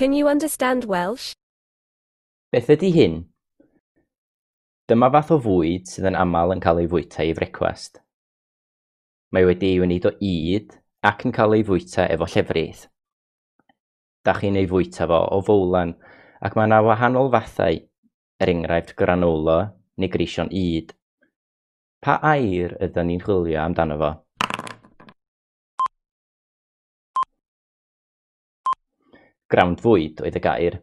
Can you understand Welsh? Beth ydy hyn? Dyma fath o fwyd sydd yn aml yn cael ei fwyta i frecwast. Mae wedi ei wneud o id ac yn cael ei fwyta efo llefrith. Da chi'n ei fwyta fo o fowlan ac mae yna wahanol fathau, er enghraifft granola neu grisio'n id. Pa air ydyn ni'n chwilio amdano fo? Grawnfwyd oedd y gair.